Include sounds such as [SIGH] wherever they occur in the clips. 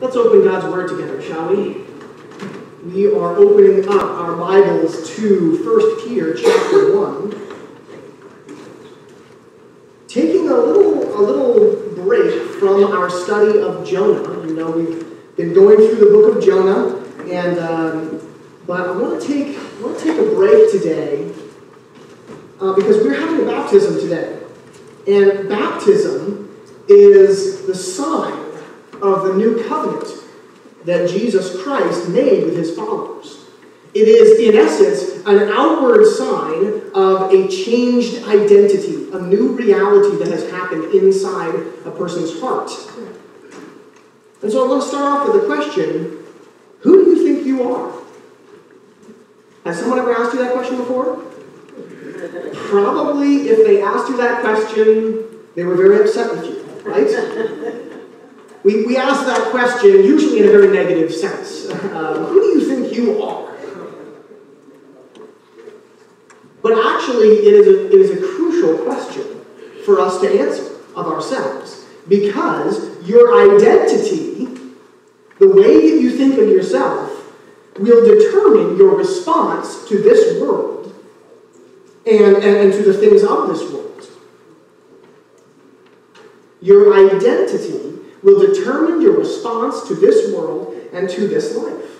Let's open God's Word together, shall we? We are opening up our Bibles to 1 Peter chapter 1. Taking a little, a little break from our study of Jonah. You know, we've been going through the book of Jonah, and um, but I want to take, want to take a break today uh, because we're having a baptism today. And baptism is the sign of the new covenant that Jesus Christ made with his followers. It is, in essence, an outward sign of a changed identity, a new reality that has happened inside a person's heart. And so I want to start off with a question Who do you think you are? Has someone ever asked you that question before? Probably, if they asked you that question, they were very upset with you, right? We, we ask that question usually in a very negative sense. Uh, who do you think you are? But actually, it is, a, it is a crucial question for us to answer of ourselves because your identity, the way that you think of yourself, will determine your response to this world and, and, and to the things of this world. Your identity will determine your response to this world and to this life.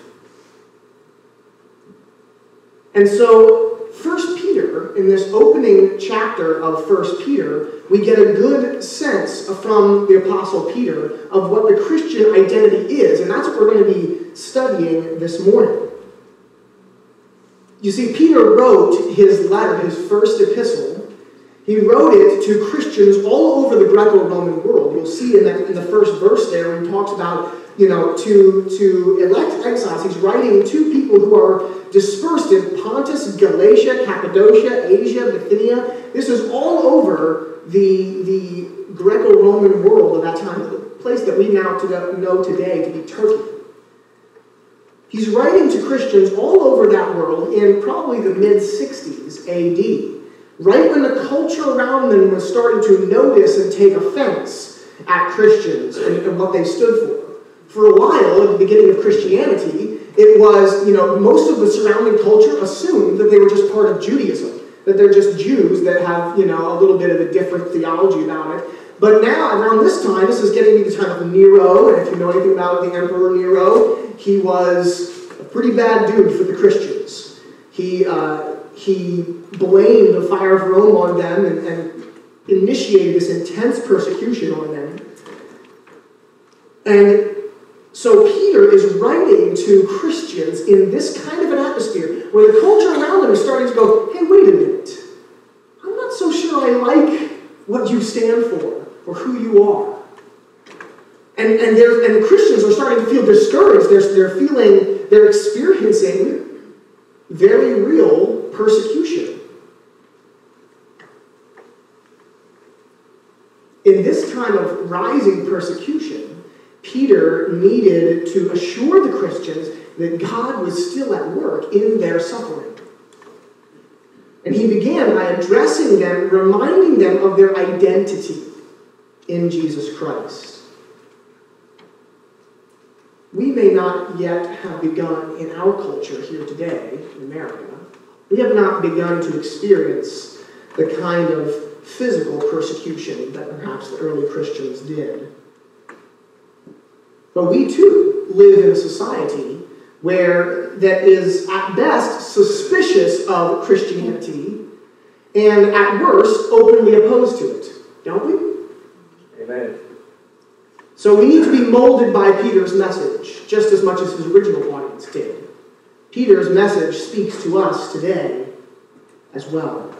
And so, First Peter, in this opening chapter of First Peter, we get a good sense from the Apostle Peter of what the Christian identity is, and that's what we're going to be studying this morning. You see, Peter wrote his letter, his first epistle, he wrote it to Christians all over the Greco-Roman world. You'll see in, that, in the first verse there, he talks about, you know, to, to elect exiles. He's writing to people who are dispersed in Pontus, Galatia, Cappadocia, Asia, Bithynia. This is all over the, the Greco-Roman world of that time, the place that we now know today to be Turkey. He's writing to Christians all over that world in probably the mid 60s AD right when the culture around them was starting to notice and take offense at Christians and, and what they stood for. For a while, at the beginning of Christianity, it was, you know, most of the surrounding culture assumed that they were just part of Judaism, that they're just Jews that have, you know, a little bit of a different theology about it. But now, around this time, this is getting to the time of Nero, and if you know anything about the Emperor Nero, he was a pretty bad dude for the Christians. He, uh, he blamed the fire of Rome on them and, and initiated this intense persecution on them. And so Peter is writing to Christians in this kind of an atmosphere where the culture around them is starting to go, hey, wait a minute. I'm not so sure I like what you stand for or who you are. And, and, and Christians are starting to feel discouraged. They're, they're feeling, they're experiencing very real persecution. In this time of rising persecution, Peter needed to assure the Christians that God was still at work in their suffering. And he began by addressing them, reminding them of their identity in Jesus Christ we may not yet have begun in our culture here today in America, we have not begun to experience the kind of physical persecution that perhaps the early Christians did. But we too live in a society where that is at best suspicious of Christianity and at worst openly opposed to it, don't we? Amen. So we need to be molded by Peter's message just as much as his original audience did. Peter's message speaks to us today as well.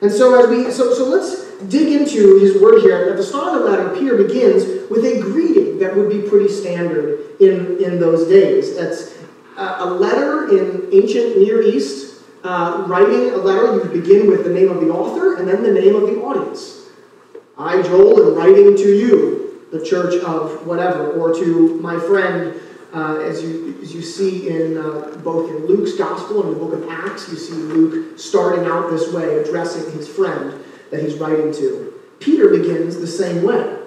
And so as we so, so let's dig into his word here. At the start of the letter, Peter begins with a greeting that would be pretty standard in, in those days. That's a letter in ancient Near East. Uh, writing a letter, you begin with the name of the author and then the name of the audience. I, Joel, am writing to you, the church of whatever, or to my friend uh, as, you, as you see in uh, both in Luke's gospel and the book of Acts, you see Luke starting out this way, addressing his friend that he's writing to. Peter begins the same way.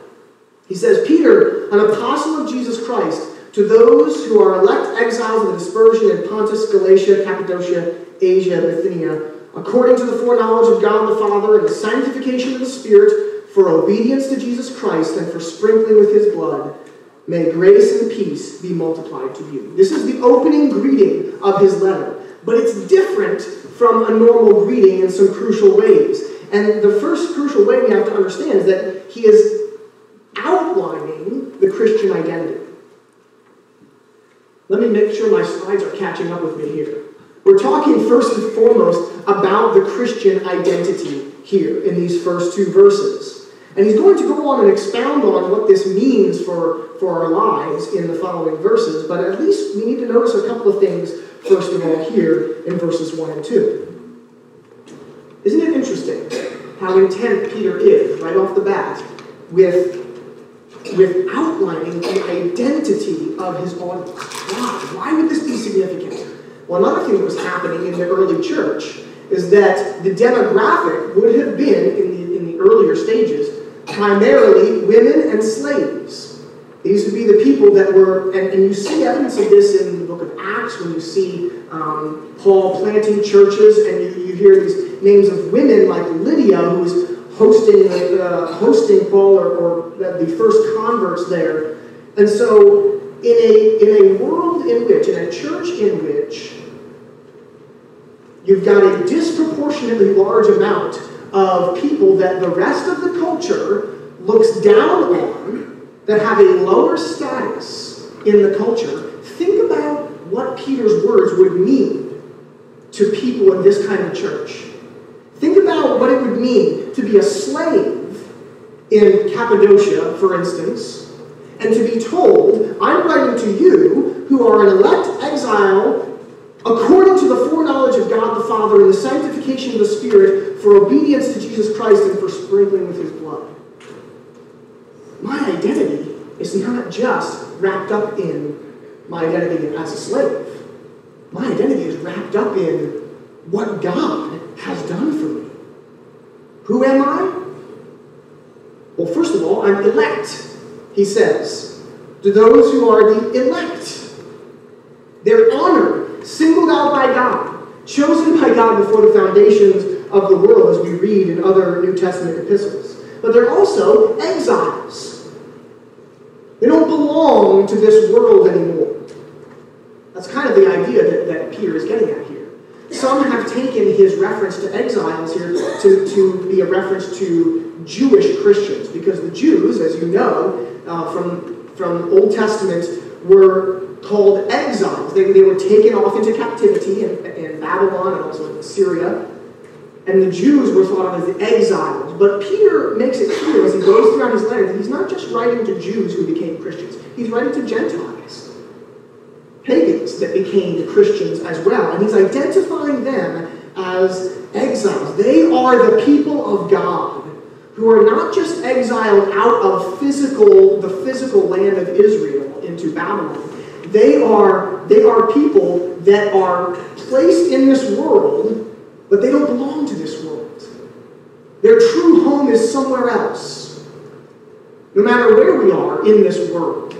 He says, Peter, an apostle of Jesus Christ, to those who are elect exiles of the dispersion in Pontus, Galatia, Cappadocia, Asia, Bithynia, according to the foreknowledge of God the Father and the sanctification of the Spirit, for obedience to Jesus Christ and for sprinkling with his blood, may grace and peace be multiplied to you. This is the opening greeting of his letter, but it's different from a normal greeting in some crucial ways. And the first crucial way we have to understand is that he is outlining the Christian identity. Let me make sure my slides are catching up with me here. We're talking first and foremost about the Christian identity here in these first two verses. And he's going to go on and expound on what this means for, for our lives in the following verses, but at least we need to notice a couple of things, first of all, here in verses 1 and 2. Isn't it interesting how intent Peter is, right off the bat, with, with outlining the identity of his audience? Why? Why would this be significant? Well, another thing that was happening in the early church is that the demographic would have been, in the, in the earlier stages, primarily women and slaves. These would be the people that were, and, and you see evidence of this in the book of Acts when you see um, Paul planting churches, and you, you hear these names of women like Lydia, who was hosting, uh, hosting Paul or, or the first converts there. And so, in a, in a world in which, in a church in which, you've got a disproportionately large amount of people that the rest of the culture looks down on, that have a lower status in the culture, think about what Peter's words would mean to people in this kind of church. Think about what it would mean to be a slave in Cappadocia, for instance, and to be told, I'm writing to you who are an elect exile according to the foreknowledge of God the Father and the sanctification of the Spirit for obedience to Jesus Christ and for sprinkling with his blood. My identity is not just wrapped up in my identity as a slave. My identity is wrapped up in what God has done for me. Who am I? Well, first of all, I'm elect, he says, to those who are the elect. They're honored, singled out by God, chosen by God before the foundations of the world, as we read in other New Testament epistles. But they're also exiles. They don't belong to this world anymore. That's kind of the idea that, that Peter is getting at here. Some have taken his reference to exiles here to, to be a reference to Jewish Christians, because the Jews, as you know uh, from, from Old Testament, were called exiles. They, they were taken off into captivity in, in Babylon and also in Syria. And the Jews were thought of as the exiles. But Peter makes it clear as he goes throughout his letter he's not just writing to Jews who became Christians, he's writing to Gentiles, pagans that became Christians as well. And he's identifying them as exiles. They are the people of God who are not just exiled out of physical, the physical land of Israel into Babylon, they are, they are people that are placed in this world, but they don't belong to this world. Their true home is somewhere else. No matter where we are in this world,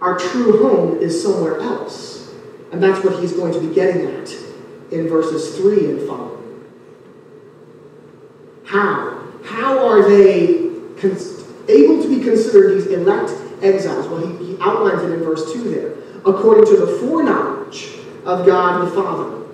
our true home is somewhere else. And that's what he's going to be getting at in verses 3 and following. How? How are they able to be considered these elect exiles? Well, he, he outlines it in verse 2 there according to the foreknowledge of God the Father.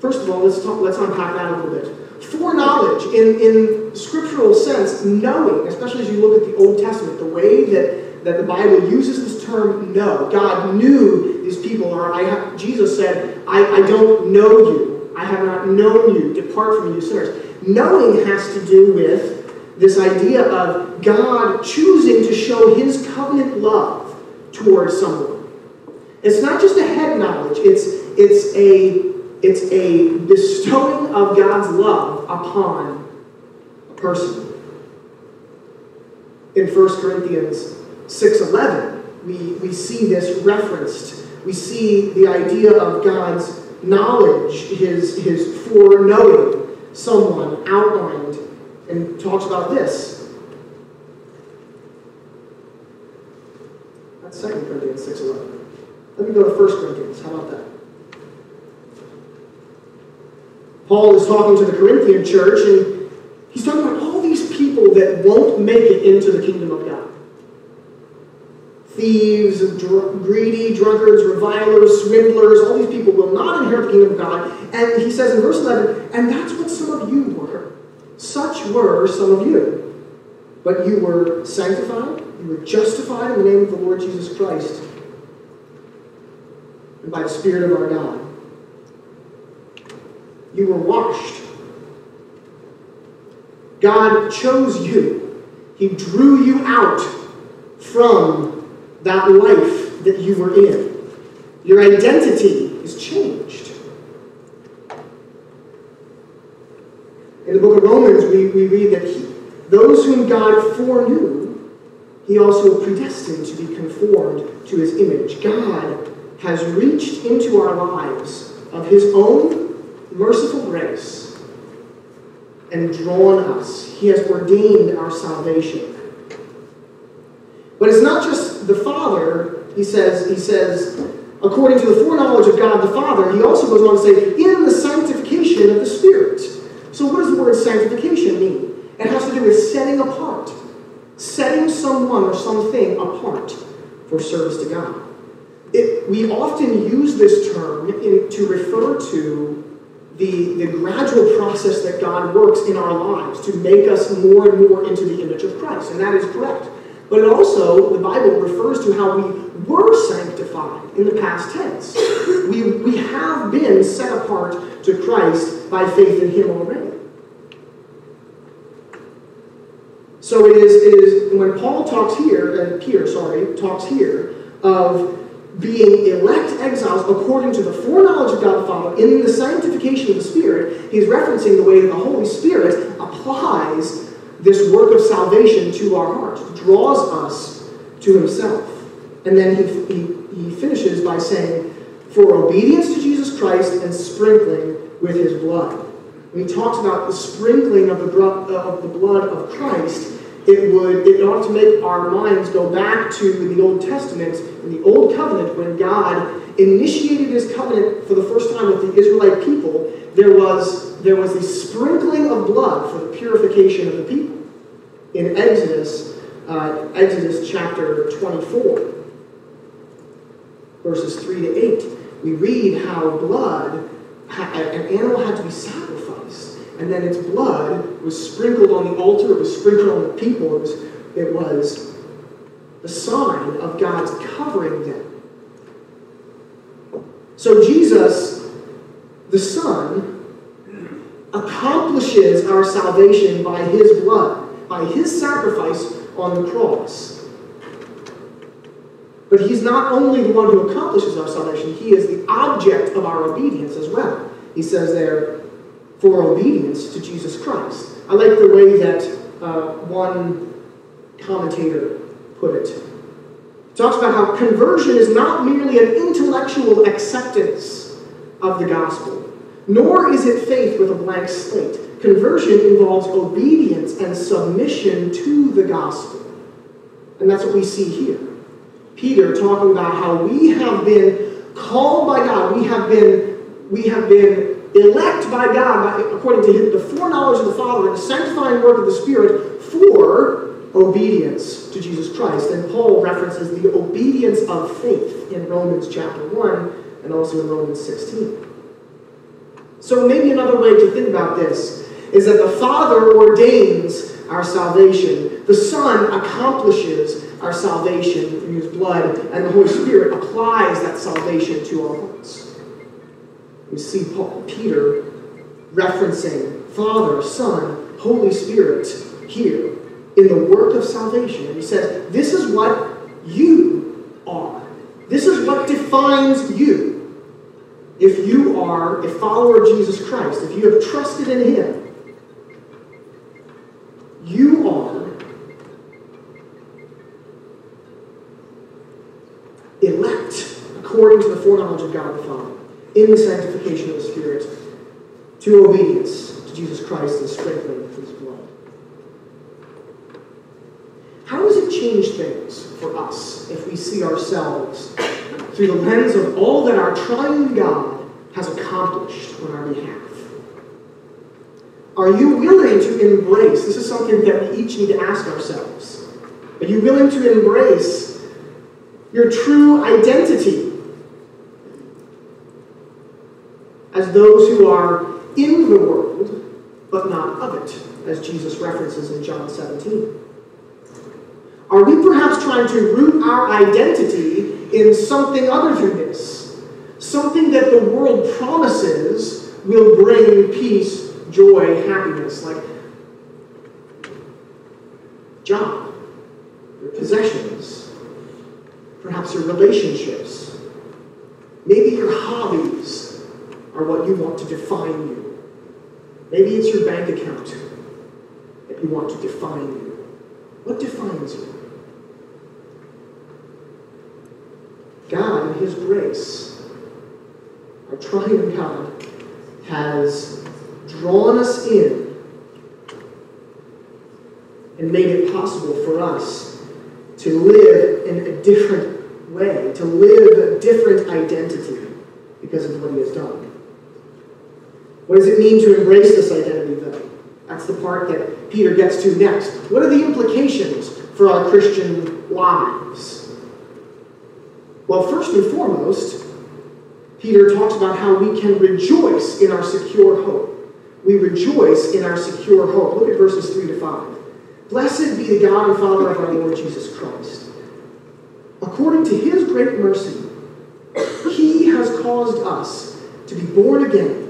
First of all, let's talk, let's unpack that a little bit. Foreknowledge, in, in scriptural sense, knowing, especially as you look at the Old Testament, the way that, that the Bible uses this term know. God knew these people, or I have, Jesus said, I, I don't know you. I have not known you. Depart from you sinners. Knowing has to do with this idea of God choosing to show his covenant love towards someone. It's not just a head knowledge, it's, it's, a, it's a bestowing of God's love upon a person. In 1 Corinthians 6.11, we, we see this referenced. We see the idea of God's knowledge, his, his foreknowing someone outlined, and talks about this That's 2 Corinthians 6.11. Let me go to 1 Corinthians. How about that? Paul is talking to the Corinthian church, and he's talking about all these people that won't make it into the kingdom of God. Thieves, dr- greedy, drunkards, revilers, swindlers, all these people will not inherit the kingdom of God. And he says in verse 11, and that's what some of you were. Such were some of you. But you were sanctified, you were justified in the name of the Lord Jesus Christ, and by the Spirit of our God. You were washed. God chose you. He drew you out from that life that you were in. Your identity is changed. In the book of Romans, we, we read that he, those whom God foreknew, he also predestined to be conformed to his image. God has reached into our lives of his own merciful grace and drawn us. He has ordained our salvation. But it's not just the Father, he says, he says, according to the foreknowledge of God the Father, he also goes on to say, in the sanctification of the Spirit. So what does the word sanctification mean? It has to do with setting apart, setting someone or something apart for service to God. It, we often use this term in, to refer to the, the gradual process that God works in our lives to make us more and more into the image of Christ, and that is correct. But it also, the Bible refers to how we were sanctified in the past tense. We, we have been set apart to Christ by faith in Him already. So it is, it is when Paul talks here, and Peter, sorry, talks here of being elect exiles according to the foreknowledge of God the Father in the sanctification of the Spirit, he's referencing the way that the Holy Spirit applies this work of salvation to our hearts, draws us to himself. And then he, he, he finishes by saying, for obedience to Jesus Christ and sprinkling with his blood. When he talks about the sprinkling of the, of the blood of Christ, it would it ought to make our minds go back to the Old Testament in the Old Covenant when God initiated his covenant for the first time with the Israelite people. There was there was the sprinkling of blood for the purification of the people in Exodus uh, Exodus chapter 24 verses 3 to 8 we read how blood an animal had to be sacrificed and then its blood was sprinkled on the altar, it was sprinkled on the people, it was, it was the sign of God's covering them. So Jesus, the Son, accomplishes our salvation by his blood, by his sacrifice on the cross. But he's not only the one who accomplishes our salvation, he is the object of our obedience as well. He says there, for obedience to Jesus Christ. I like the way that uh, one commentator put it. He talks about how conversion is not merely an intellectual acceptance of the gospel, nor is it faith with a blank slate. Conversion involves obedience and submission to the gospel. And that's what we see here. Peter talking about how we have been called by God, we have been, we have been elect by God, according to the foreknowledge of the Father and the sanctifying work of the Spirit, for obedience to Jesus Christ. And Paul references the obedience of faith in Romans chapter 1 and also in Romans 16. So maybe another way to think about this is that the Father ordains our salvation, the Son accomplishes our salvation through his blood, and the Holy Spirit applies that salvation to our hearts. We see Paul, Peter referencing Father, Son, Holy Spirit here in the work of salvation. And he says, This is what you are. This is what defines you. If you are a follower of Jesus Christ, if you have trusted in Him, you are elect according to the foreknowledge of God the Father in the sanctification of the Spirit to obedience to Jesus Christ and sprinkling of his blood. How does it change things for us if we see ourselves through the lens of all that our triune God has accomplished on our behalf. Are you willing to embrace? This is something that we each need to ask ourselves. Are you willing to embrace your true identity as those who are in the world, but not of it, as Jesus references in John 17? Are we perhaps trying to root our identity in something other than this? Something that the world promises will bring peace, joy, happiness, like job, your possessions, perhaps your relationships, maybe your hobbies are what you want to define you. Maybe it's your bank account that you want to define you. What defines you? God, in His grace, our triune God, has drawn us in and made it possible for us to live in a different way, to live a different identity because of what He has done. What does it mean to embrace this identity, though? That's the part that Peter gets to next. What are the implications for our Christian lives? Well, first and foremost, Peter talks about how we can rejoice in our secure hope. We rejoice in our secure hope. Look at verses 3 to 5. Blessed be the God and Father of our Lord Jesus Christ. According to his great mercy, he has caused us to be born again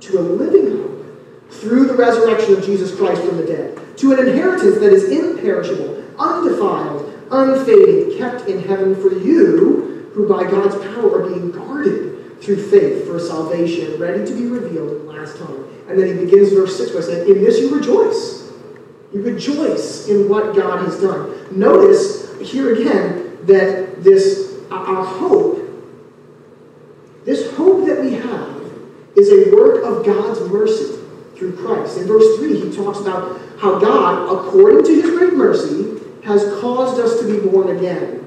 to a living hope through the resurrection of Jesus Christ from the dead, to an inheritance that is imperishable, undefiled, unfading, kept in heaven for you who by God's power are being guarded through faith for salvation, ready to be revealed in the last time. And then he begins verse 6 by saying, In this you rejoice. You rejoice in what God has done. Notice here again that this, our hope, this hope that we have, is a work of God's mercy through Christ. In verse 3, he talks about how God, according to his great mercy, has caused us to be born again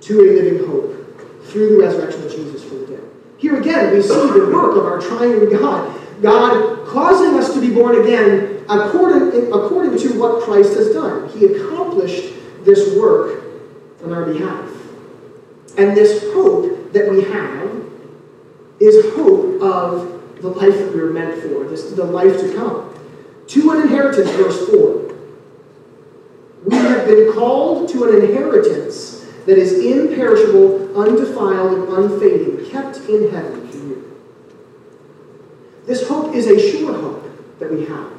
to a living hope through the resurrection of Jesus from the dead. Here again, we see the work of our triune God. God causing us to be born again according, according to what Christ has done. He accomplished this work on our behalf. And this hope that we have is hope of the life that we were meant for, this, the life to come. To an inheritance, verse 4. We have been called to an inheritance that is imperishable, undefiled, and unfading, kept in heaven for you. This hope is a sure hope that we have.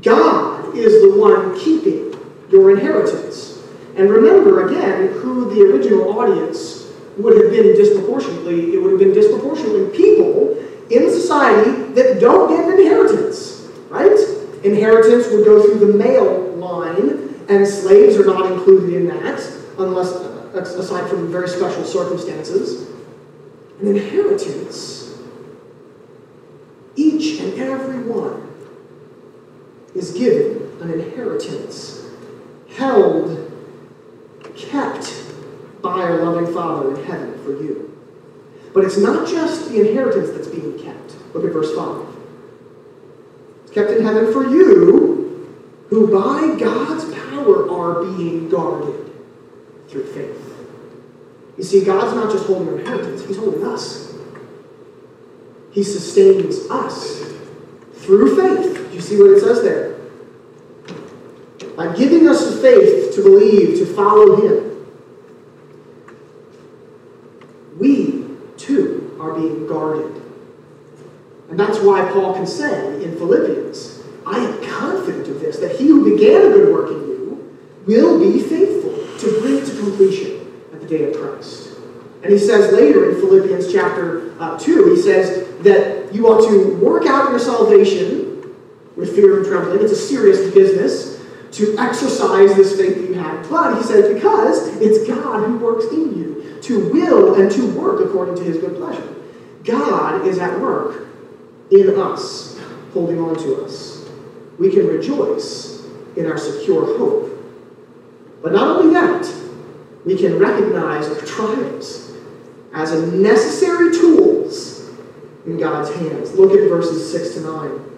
God is the one keeping your inheritance. And remember again who the original audience would have been disproportionately. It would have been disproportionately people in society that don't get an inheritance, right? Inheritance would go through the male line, and slaves are not included in that unless uh, aside from very special circumstances. An inheritance. Each and every one is given an inheritance, held, kept by our loving Father in heaven for you. But it's not just the inheritance that's being kept. Look at verse 5. It's kept in heaven for you, who by God's power are being guarded through faith. You see, God's not just holding our inheritance, He's holding us. He sustains us through faith. Do you see what it says there? By giving us the faith to believe, to follow Him, we too are being guarded. And that's why Paul can say in Philippians, I am confident of this, that he who began a good work in you will be faithful to bring it to completion at the day of Christ. And he says later in Philippians chapter uh, 2, he says that you ought to work out your salvation with fear and trembling. It's a serious business to exercise this faith that you have. But he says, because it's God who works in you to will and to work according to his good pleasure. God is at work in us, holding on to us. We can rejoice in our secure hope But not only that, we can recognize our trials as necessary tools in God's hands. Look at verses 6 to 9.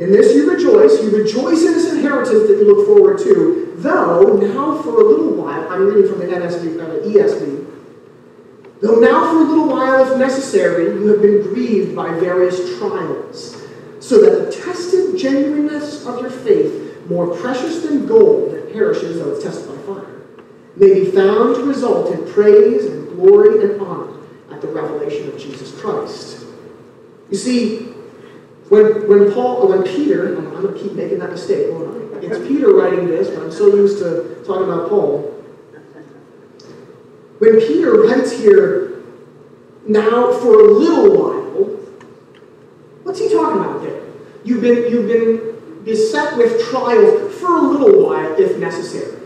In this you rejoice. You rejoice in this inheritance that you look forward to, though now for a little while, I'm reading from the NSV, uh, ESV, though now for a little while, if necessary, you have been grieved by various trials, so that the tested genuineness of your faith, more precious than gold that perishes though it's tested by fire, may be found to result in praise and glory and honor at the revelation of Jesus Christ. You see, when, when Paul, when Peter, I'm, I'm going to keep making that mistake, won't I? It's Peter writing this, but I'm so used to talking about Paul. When Peter writes here, now for a little while, what's he talking about there? You've been, you've been beset with trials for a little while, if necessary.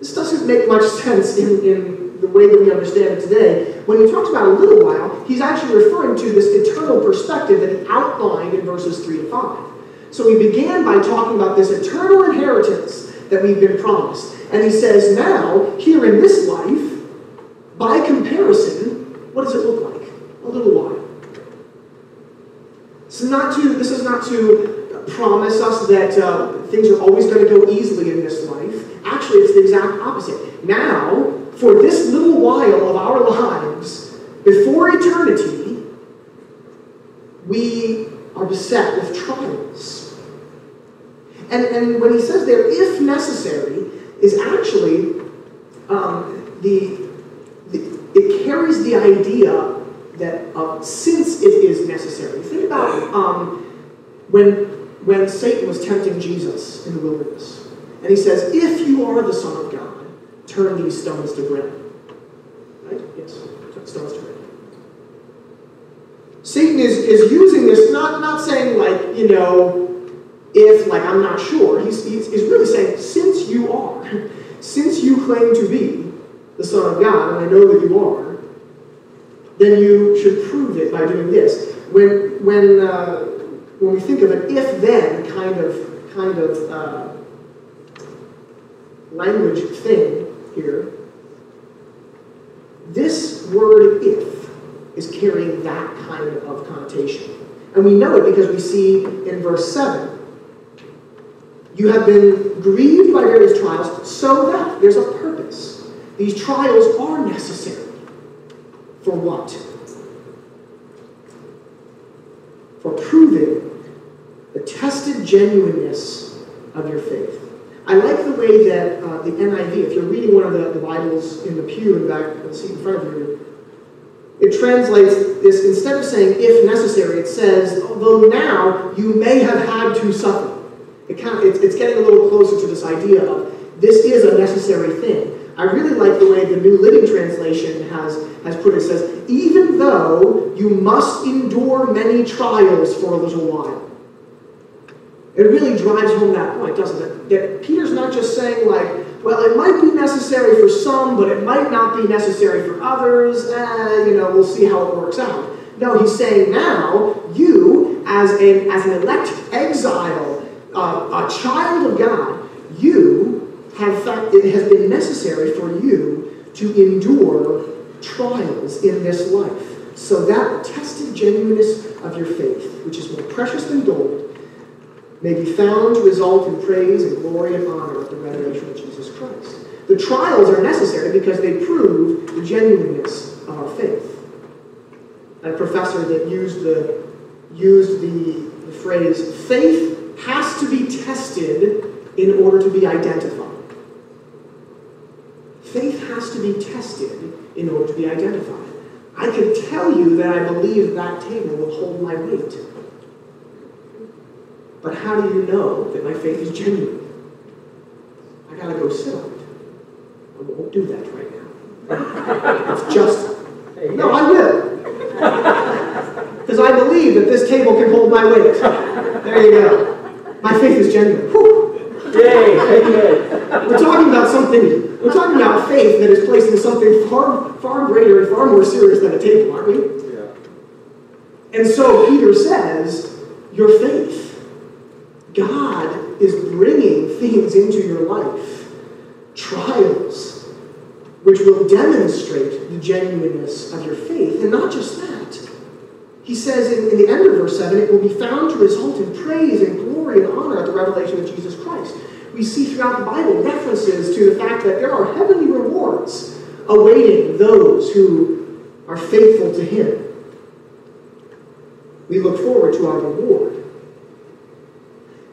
This doesn't make much sense in, in the way that we understand it today. When he talks about a little while, he's actually referring to this eternal perspective that he outlined in verses 3 to 5. So he began by talking about this eternal inheritance that we've been promised. And he says, now, here in this life, by comparison, what does it look like? A little while. This is not to, this is not to promise us that uh, things are always going to go easily in this life. Actually, it's the exact opposite. Now, for this little while of our lives, before eternity, we are beset with trials. And, and when he says there, if necessary, is actually um, the, it carries the idea that uh, since it is necessary. Think about um, when, when Satan was tempting Jesus in the wilderness. And he says, if you are the Son of God, turn these stones to bread. Right? Yes, turn stones to bread. Satan is, is using this, not, not saying like, you know, if, like, I'm not sure. He's, he's, he's really saying, since you are, [LAUGHS] since you claim to be the Son of God, and I know that you are, then you should prove it by doing this. When, when, uh, when we think of an if-then kind of, kind of uh, language thing here, this word if is carrying that kind of connotation. And we know it because we see in verse 7 you have been grieved by various trials so that there's a purpose. These trials are necessary. For what? For proving the tested genuineness of your faith. I like the way that uh, the NIV, if you're reading one of the, the Bibles in the pew in back the seat in front of you, it translates this, instead of saying if necessary, it says, although now you may have had to suffer. It kind of, it's, it's getting a little closer to this idea of this is a necessary thing. I really like the way the New Living Translation has, has put it. It says, even though you must endure many trials for a little while. It really drives home that point, doesn't it? That Peter's not just saying, like, well, it might be necessary for some, but it might not be necessary for others. Eh, you know, we'll see how it works out. No, he's saying now, you, as, a, as an elect exile, uh, a child of God, you have found, it has been necessary for you to endure trials in this life, so that tested genuineness of your faith, which is more precious than gold, may be found to result in praise and glory and honor at the revelation of Jesus Christ. The trials are necessary because they prove the genuineness of our faith. A professor that used the used the, the phrase faith has to be tested in order to be identified. Has to be tested in order to be identified. I can tell you that I believe that table will hold my weight. But how do you know that my faith is genuine? I gotta go sit on it. I won't do that right now. it's just, no, I will. Because I believe that this table can hold my weight. There you go. My faith is genuine. Whew. Yay, amen. We're talking about something, we're talking about faith that is placed in something far, far greater and far more serious than a table, aren't we? Yeah. And so Peter says, your faith, God is bringing things into your life trials, which will demonstrate the genuineness of your faith. And not just that. He says in, in the end of verse 7, it will be found to result in praise and glory and honor at the revelation of Jesus Christ. We see throughout the Bible references to the fact that there are heavenly rewards awaiting those who are faithful to Him. We look forward to our reward.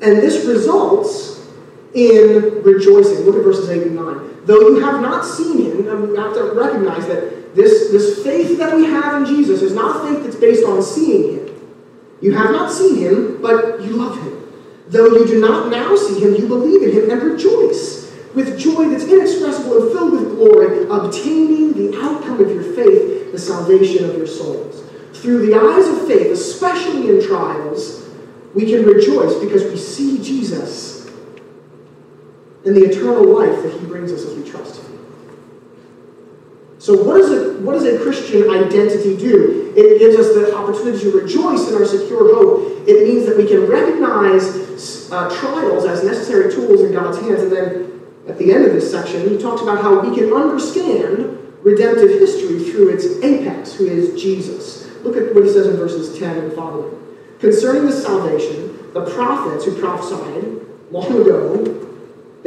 And this results in rejoicing. Look at verses 8 and 9. Though you have not seen him, we have to recognize that this, this faith that we have in Jesus is not faith that's based on seeing him. You have not seen him, but you love him. Though you do not now see him, you believe in him and rejoice with joy that's inexpressible and filled with glory, obtaining the outcome of your faith, the salvation of your souls. Through the eyes of faith, especially in trials, we can rejoice because we see Jesus and the eternal life that he brings us as we trust him. So, what, is it, what does a Christian identity do? It gives us the opportunity to rejoice in our secure hope. It means that we can recognize uh, trials as necessary tools in God's hands. And then at the end of this section, he talks about how we can understand redemptive history through its apex, who is Jesus. Look at what he says in verses 10 and following. Concerning the salvation, the prophets who prophesied long ago,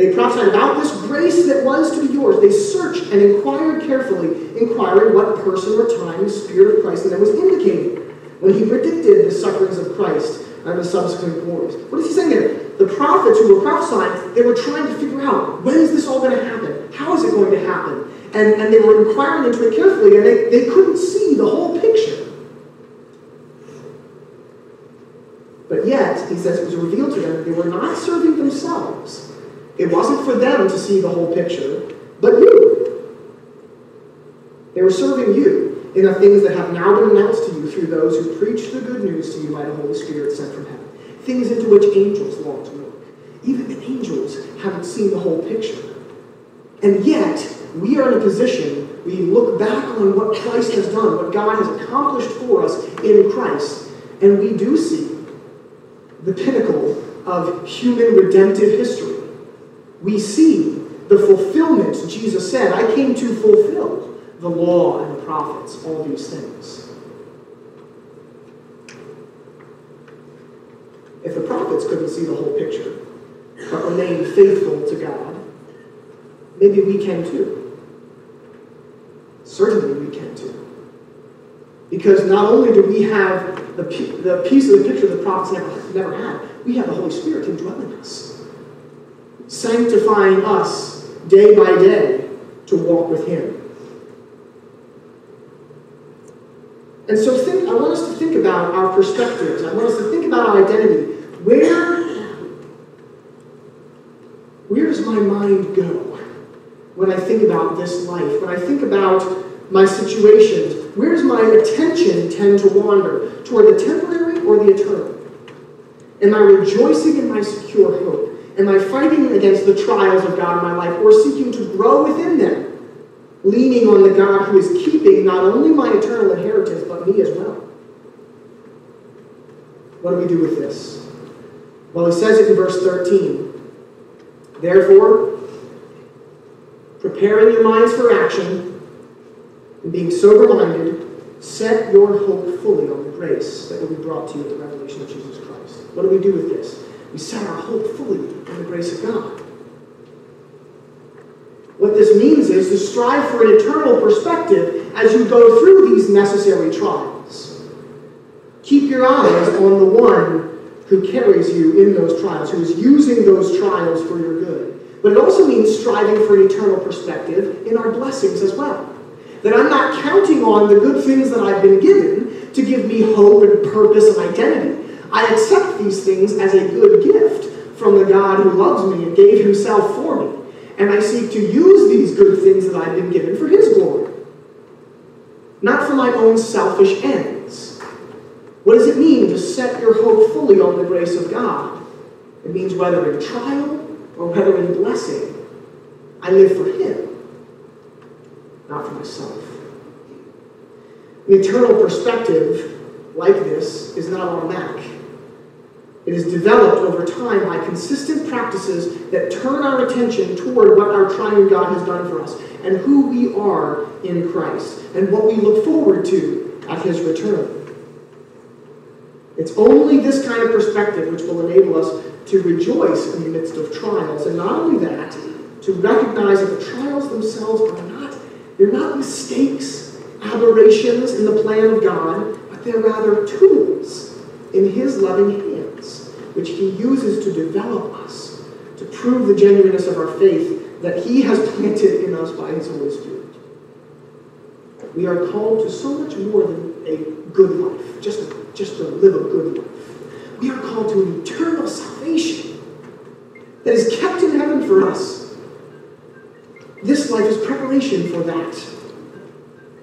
they prophesied about this grace that was to be yours. They searched and inquired carefully, inquiring what person or time the Spirit of Christ in them was indicating when he predicted the sufferings of Christ and the subsequent glories. What is he saying there? The prophets who were prophesying, they were trying to figure out when is this all going to happen? How is it going to happen? And, and they were inquiring into it carefully, and they, they couldn't see the whole picture. But yet, he says it was revealed to them that they were not serving themselves. It wasn't for them to see the whole picture, but you. They were serving you in the things that have now been announced to you through those who preach the good news to you by the Holy Spirit sent from heaven. Things into which angels long to look. Even the angels haven't seen the whole picture. And yet, we are in a position, we look back on what Christ has done, what God has accomplished for us in Christ, and we do see the pinnacle of human redemptive history. We see the fulfillment. Jesus said, I came to fulfill the law and the prophets, all these things. If the prophets couldn't see the whole picture, but remained faithful to God, maybe we can too. Certainly we can too. Because not only do we have the, the piece of the picture the prophets never, never had, we have the Holy Spirit indwelling us, sanctifying us day by day to walk with Him. And so think, I want us to think about our perspectives. I want us to think about our identity. Where, where does my mind go when I think about this life? When I think about my situations, where does my attention tend to wander? Toward the temporary or the eternal? Am I rejoicing in my secure hope? Am I fighting against the trials of God in my life or seeking to grow within them? Leaning on the God who is keeping not only my eternal inheritance, but me as well. What do we do with this? Well, he says it in verse 13. Therefore, preparing your minds for action, and being sober minded, set your hope fully on the grace that will be brought to you at the revelation of Jesus Christ. What do we do with this? We set our hope fully on the grace of God. What this means is to strive for an eternal perspective as you go through these necessary trials. Keep your eyes on the one who carries you in those trials, who is using those trials for your good. But it also means striving for an eternal perspective in our blessings as well. That I'm not counting on the good things that I've been given to give me hope and purpose and identity. I accept these things as a good gift from the God who loves me and gave himself for me. And I seek to use these good things that I've been given for his glory, not for my own selfish ends. What does it mean to set your hope fully on the grace of God? It means whether in trial or whether in blessing, I live for him not for myself. An eternal perspective like this is not automatic. It is developed over time by consistent practices that turn our attention toward what our triune God has done for us and who we are in Christ and what we look forward to at his return. It's only this kind of perspective which will enable us to rejoice in the midst of trials. And not only that, to recognize that the trials themselves are not, they're not mistakes, aberrations in the plan of God, but they're rather tools in his loving which he uses to develop us, to prove the genuineness of our faith that he has [LAUGHS] planted in us by his Holy Spirit. We are called to so much more than a good life, just, just to live a good life. We are called to an eternal salvation that is kept in heaven for us. This life is preparation for that.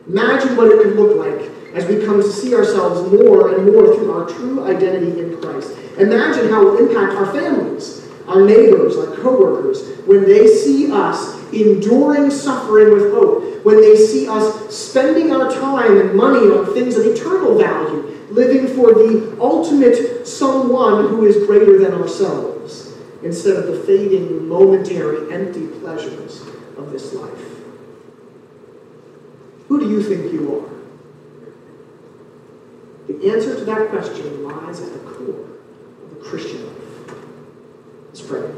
Imagine what it could look like as we come to see ourselves more and more through our true identity in Christ. Imagine how it will impact our families, our neighbors, our coworkers, when they see us enduring suffering with hope, when they see us spending our time and money on things of eternal value, living for the ultimate someone who is greater than ourselves, instead of the fading, momentary, empty pleasures of this life. Who do you think you are? The answer to that question lies at the core of the Christian life. Let's pray.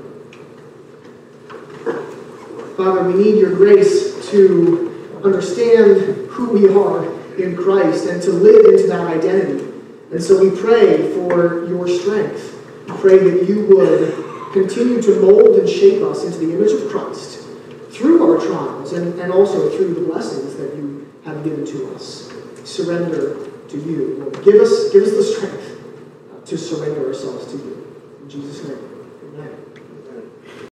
Father, we need your grace to understand who we are in Christ and to live into that identity. And so we pray for your strength. We pray that you would continue to mold and shape us into the image of Christ through our trials and, and also through the blessings that you have given to us. Surrender to you. Give us, give us the strength to surrender ourselves to you. In Jesus' name.